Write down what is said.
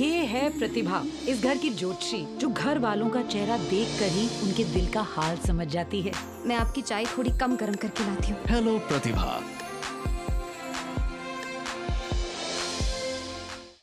ये है प्रतिभा इस घर की ज्योतिषी जो घर वालों का चेहरा देख कर ही उनके दिल का हाल समझ जाती है। मैं आपकी चाय थोड़ी कम गर्म करके लाती हूँ। हेलो प्रतिभा।